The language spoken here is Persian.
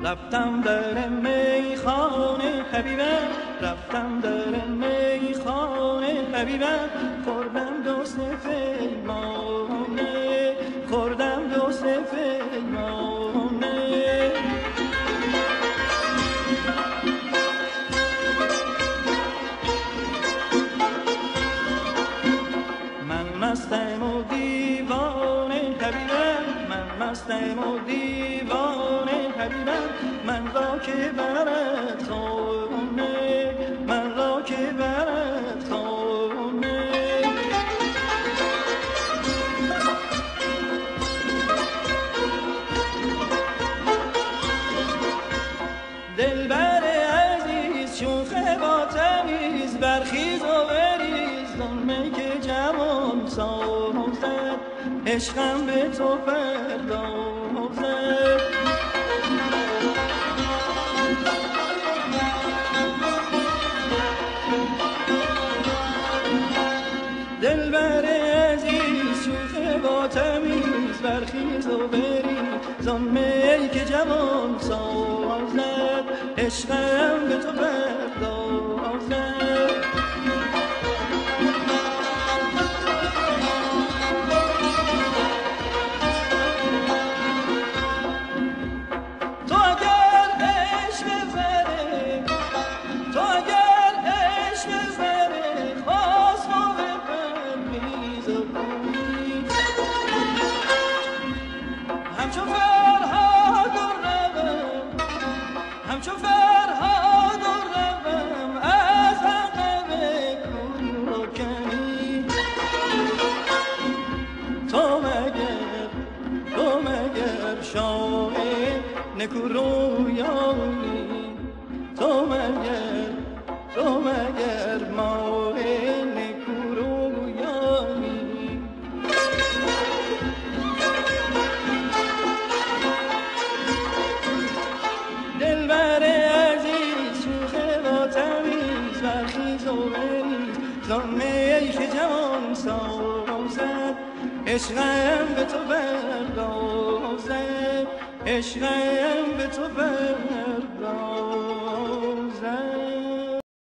رفتم در میخانه حبیبم رفتم در میخانه حبیبم. مستم و دیوانه حبیبم من را که برد خانه من را که برد خانه. دلبر عزیز شوخ با تمیز برخیز و بریز ظلمه که جوان سازد عشقم به تو پردازد دلبر عزیز شوخ با تمیز برخیز و بریز ظلمه که جوان سازد عشقم به تو پردازد همچون فرهاد و از حق بکن و کنی تو مگر تو مگر شاه نکورویانی تو مگر عشقم به تو بردازم عشقم به تو بردازم